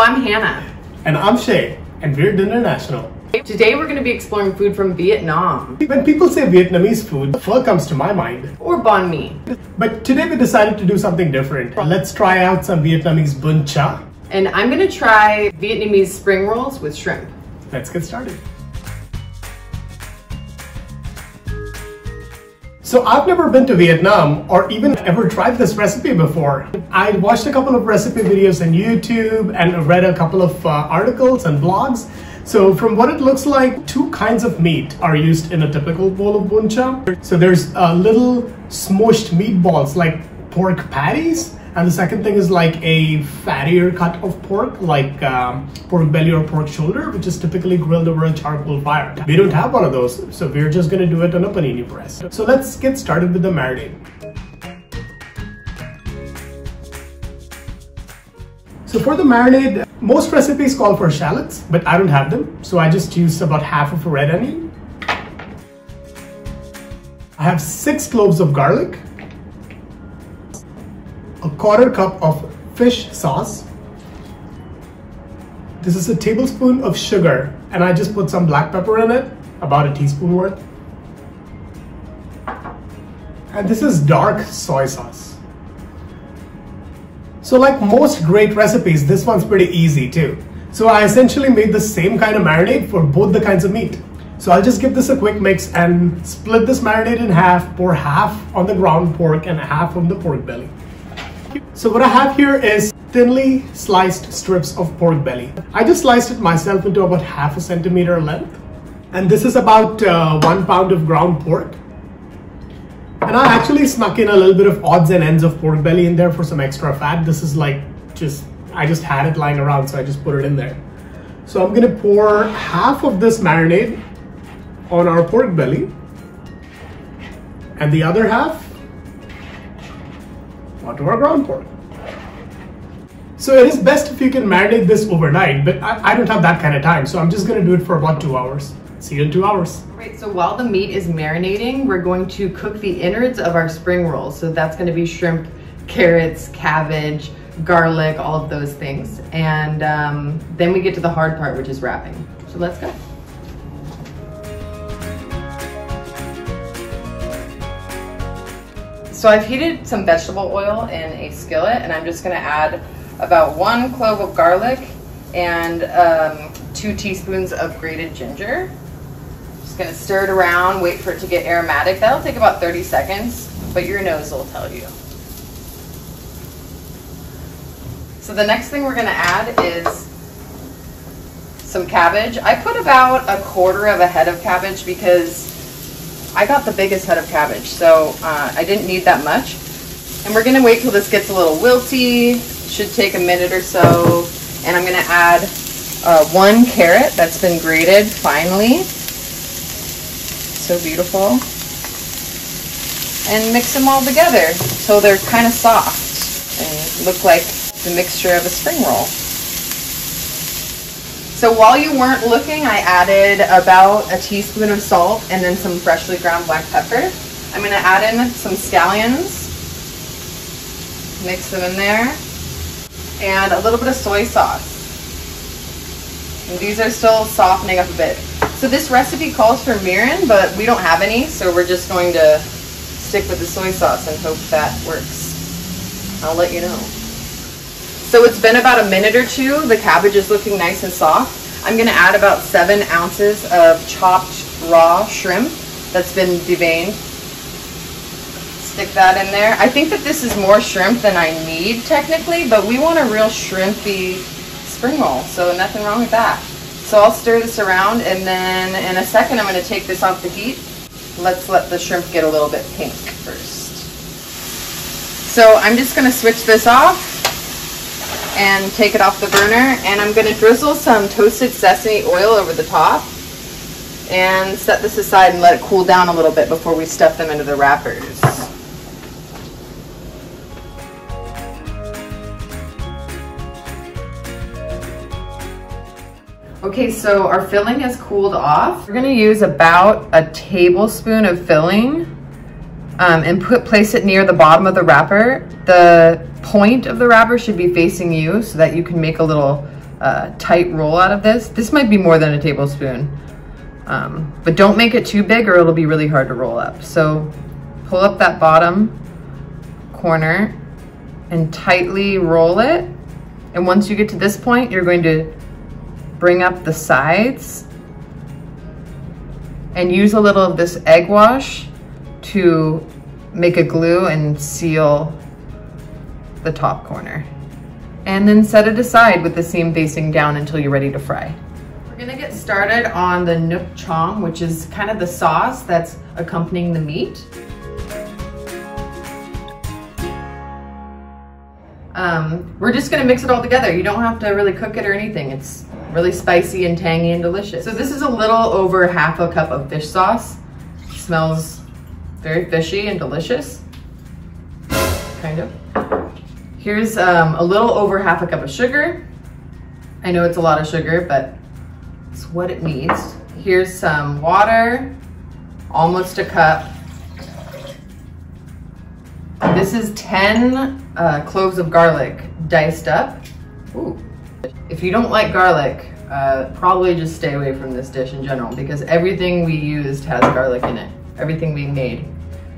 I'm Hannah. And I'm Shay, and we're Dinnernational. Today we're going to be exploring food from Vietnam. When people say Vietnamese food, pho comes to my mind. Or banh mi. But today we decided to do something different. Let's try out some Vietnamese bun cha. And I'm going to try Vietnamese spring rolls with shrimp. Let's get started. So I've never been to Vietnam or even ever tried this recipe before. I watched a couple of recipe videos on YouTube and read a couple of uh, articles and blogs. So from what it looks like, two kinds of meat are used in a typical bowl of bun cha. So there's uh, little smushed meatballs like pork patties and the second thing is like a fattier cut of pork, like um, pork belly or pork shoulder, which is typically grilled over a charcoal fire. We don't have one of those, so we're just gonna do it on a panini press. So let's get started with the marinade. So for the marinade, most recipes call for shallots, but I don't have them, so I just used about half of a red onion. I have six cloves of garlic, quarter cup of fish sauce. This is a tablespoon of sugar and I just put some black pepper in it, about a teaspoon worth. And this is dark soy sauce. So like most great recipes, this one's pretty easy too. So I essentially made the same kind of marinade for both the kinds of meat. So I'll just give this a quick mix and split this marinade in half, pour half on the ground pork and half on the pork belly. So what I have here is thinly sliced strips of pork belly. I just sliced it myself into about half a centimeter length. And this is about uh, one pound of ground pork. And I actually snuck in a little bit of odds and ends of pork belly in there for some extra fat. This is like just, I just had it lying around, so I just put it in there. So I'm gonna pour half of this marinade on our pork belly. And the other half our ground pork. So it is best if you can marinate this overnight, but I, I, don't have that kind of time, so I'm just gonna do it for about two hours. See you in two hours. Great, so while the meat is marinating, we're going to cook the innards of our spring rolls. So that's gonna be shrimp, carrots, cabbage, garlic, all of those things. And um, then we get to the hard part, which is wrapping. So let's go. So I've heated some vegetable oil in a skillet and I'm just gonna add about one clove of garlic and um, two teaspoons of grated ginger. Just gonna stir it around, wait for it to get aromatic. That'll take about 30 seconds, but your nose will tell you. So the next thing we're gonna add is some cabbage. I put about a quarter of a head of cabbage because I got the biggest head of cabbage, so uh, I didn't need that much. And we're gonna wait till this gets a little wilty, should take a minute or so. And I'm gonna add uh, one carrot that's been grated finely. So beautiful. And mix them all together so they're kind of soft and look like the mixture of a spring roll. So while you weren't looking, I added about a teaspoon of salt and then some freshly ground black pepper. I'm gonna add in some scallions, mix them in there, and a little bit of soy sauce. And these are still softening up a bit. So this recipe calls for mirin, but we don't have any, so we're just going to stick with the soy sauce and hope that works. I'll let you know. So it's been about a minute or two. The cabbage is looking nice and soft. I'm gonna add about seven ounces of chopped raw shrimp that's been deveined. Stick that in there. I think that this is more shrimp than I need technically, but we want a real shrimpy spring roll, so nothing wrong with that. So I'll stir this around and then in a second I'm gonna take this off the heat. Let's let the shrimp get a little bit pink first. So I'm just gonna switch this off and take it off the burner. And I'm gonna drizzle some toasted sesame oil over the top and set this aside and let it cool down a little bit before we stuff them into the wrappers. Okay, so our filling is cooled off. We're gonna use about a tablespoon of filling um, and put place it near the bottom of the wrapper. The point of the wrapper should be facing you so that you can make a little a tight roll out of this. This might be more than a tablespoon. Um, but don't make it too big or it'll be really hard to roll up. So pull up that bottom corner and tightly roll it. And once you get to this point, you're going to bring up the sides and use a little of this egg wash to make a glue and seal the top corner. And then set it aside with the seam facing down until you're ready to fry. We're gonna get started on the nuuk chong, which is kind of the sauce that's accompanying the meat. Um, we're just gonna mix it all together. You don't have to really cook it or anything. It's really spicy and tangy and delicious. So this is a little over half a cup of fish sauce. It smells very fishy and delicious, kind of. Here's um, a little over half a cup of sugar. I know it's a lot of sugar, but it's what it needs. Here's some water, almost a cup. This is 10 uh, cloves of garlic diced up. Ooh. If you don't like garlic, uh, probably just stay away from this dish in general because everything we used has garlic in it. Everything we made.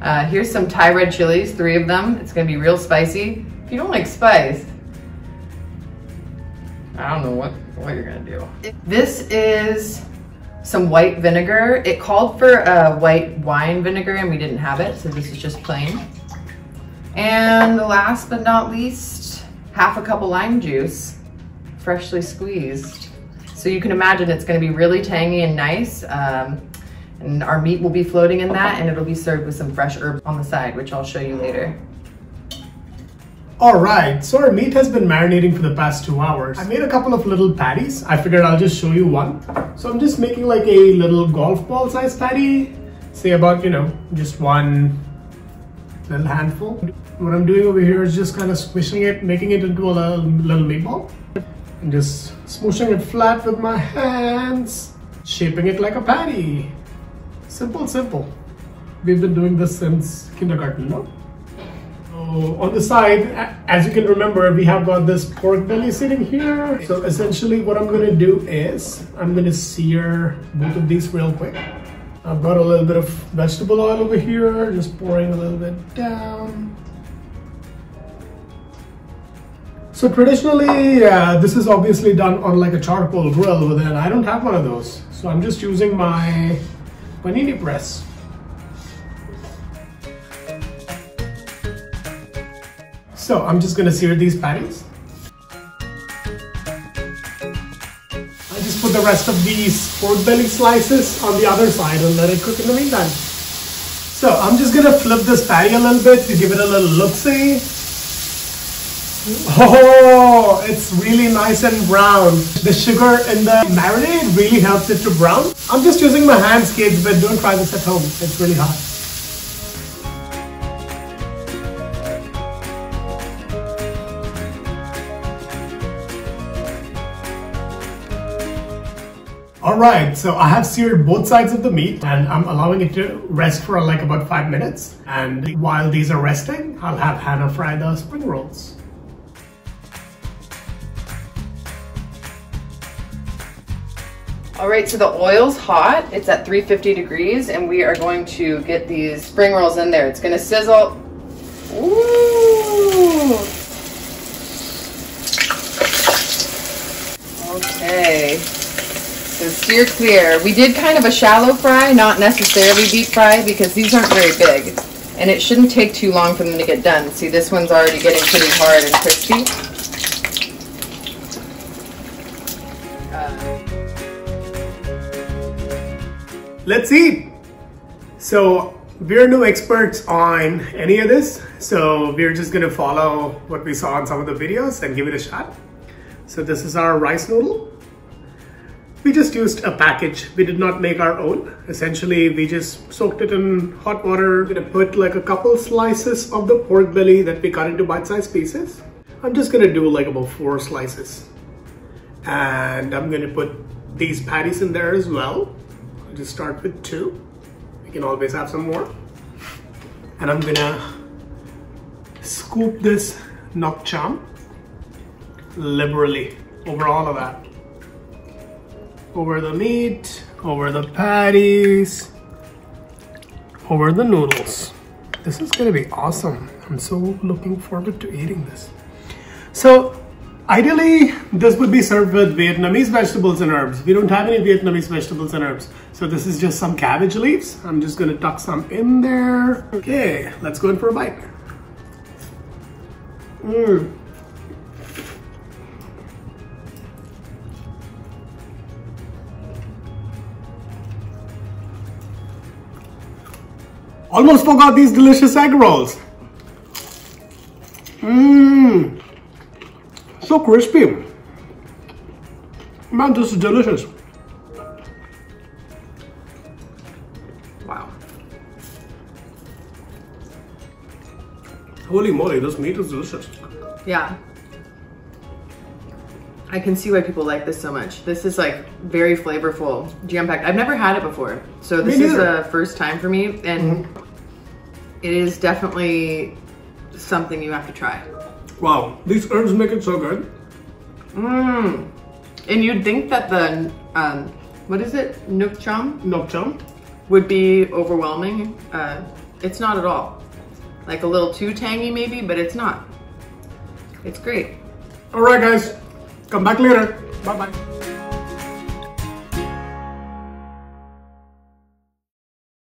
Uh, here's some Thai red chilies, three of them. It's gonna be real spicy. If you don't like spice, I don't know what, what you're gonna do. This is some white vinegar. It called for uh, white wine vinegar and we didn't have it, so this is just plain. And the last but not least, half a cup of lime juice, freshly squeezed. So you can imagine it's gonna be really tangy and nice. Um, and our meat will be floating in that and it'll be served with some fresh herbs on the side, which I'll show you later. All right, so our meat has been marinating for the past two hours. I made a couple of little patties. I figured I'll just show you one. So I'm just making like a little golf ball size patty. Say about, you know, just one little handful. What I'm doing over here is just kind of squishing it, making it into a little, little meatball. And just smooshing it flat with my hands, shaping it like a patty. Simple, simple. We've been doing this since kindergarten, no? So on the side, as you can remember, we have got this pork belly sitting here. So essentially what I'm gonna do is, I'm gonna sear both of these real quick. I've got a little bit of vegetable oil over here, just pouring a little bit down. So traditionally, uh, this is obviously done on like a charcoal grill, but then I don't have one of those. So I'm just using my panini press. So I'm just gonna sear these patties. I just put the rest of these pork belly slices on the other side and let it cook in the meantime. So I'm just gonna flip this patty a little bit to give it a little look-see. Oh, it's really nice and brown. The sugar in the marinade really helps it to brown. I'm just using my hands, kids, but don't try this at home. It's really hot. All right, so I have seared both sides of the meat and I'm allowing it to rest for like about five minutes. And while these are resting, I'll have Hannah fry the spring rolls. All right, so the oil's hot. It's at 350 degrees, and we are going to get these spring rolls in there. It's gonna sizzle. Ooh. Okay. So steer clear. We did kind of a shallow fry, not necessarily deep fry, because these aren't very big. And it shouldn't take too long for them to get done. See, this one's already getting pretty hard and crispy. Let's eat. So we're no experts on any of this. So we're just gonna follow what we saw in some of the videos and give it a shot. So this is our rice noodle. We just used a package. We did not make our own. Essentially, we just soaked it in hot water. We're gonna put like a couple slices of the pork belly that we cut into bite-sized pieces. I'm just gonna do like about four slices. And I'm gonna put these patties in there as well. Just start with two. We can always have some more. And I'm gonna scoop this nuok cham liberally over all of that. Over the meat, over the patties, over the noodles. This is gonna be awesome. I'm so looking forward to eating this. So ideally, this would be served with Vietnamese vegetables and herbs. We don't have any Vietnamese vegetables and herbs. So this is just some cabbage leaves. I'm just gonna tuck some in there. Okay, let's go in for a bite. Mmm. Almost forgot these delicious egg rolls. Mmm. So crispy. Man, this is delicious. Wow. Holy moly, this meat is delicious. Yeah. I can see why people like this so much. This is like very flavorful, jam packed. I've never had it before, so this is a first time for me, and mm-hmm. it is definitely something you have to try. Wow, these herbs make it so good. Mmm. And you'd think that the um, what is it, Nook Chum, Nok chum. would be overwhelming. Uh, it's not at all. Like a little too tangy maybe, but it's not. It's great. All right, guys, come back later. Bye bye.